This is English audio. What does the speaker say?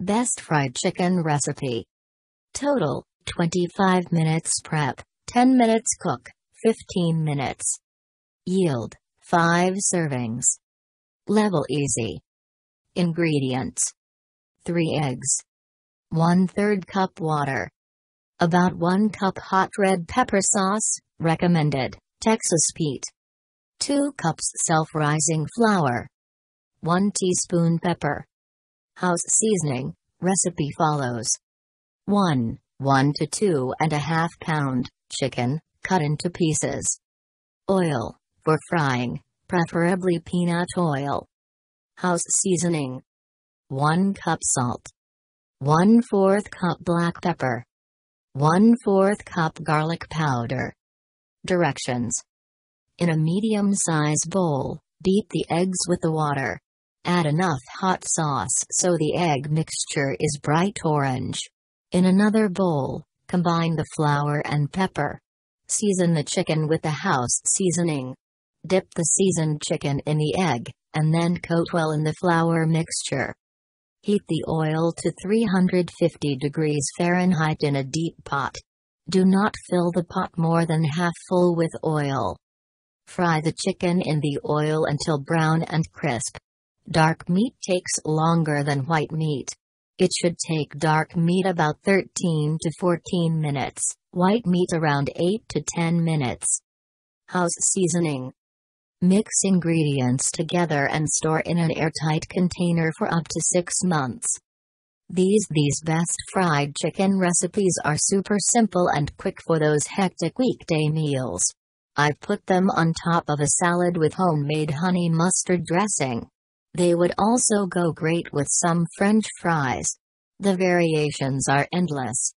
Best fried chicken recipe. Total 25 minutes prep, 10 minutes cook, 15 minutes. Yield 5 servings. Level easy. Ingredients 3 eggs. 1 3rd cup water. About 1 cup hot red pepper sauce, recommended, Texas Pete. 2 cups self-rising flour. 1 teaspoon pepper. House seasoning, recipe follows. 1, 1 to 2 and a half pound, chicken, cut into pieces. Oil, for frying, preferably peanut oil. House seasoning. 1 cup salt. 1 4th cup black pepper. 1 4th cup garlic powder. Directions. In a medium-sized bowl, beat the eggs with the water. Add enough hot sauce so the egg mixture is bright orange. In another bowl, combine the flour and pepper. Season the chicken with the house seasoning. Dip the seasoned chicken in the egg, and then coat well in the flour mixture. Heat the oil to 350 degrees Fahrenheit in a deep pot. Do not fill the pot more than half full with oil. Fry the chicken in the oil until brown and crisp. Dark meat takes longer than white meat. It should take dark meat about 13 to 14 minutes, white meat around 8 to 10 minutes. House seasoning. Mix ingredients together and store in an airtight container for up to 6 months. These these best fried chicken recipes are super simple and quick for those hectic weekday meals. I put them on top of a salad with homemade honey mustard dressing. They would also go great with some french fries. The variations are endless.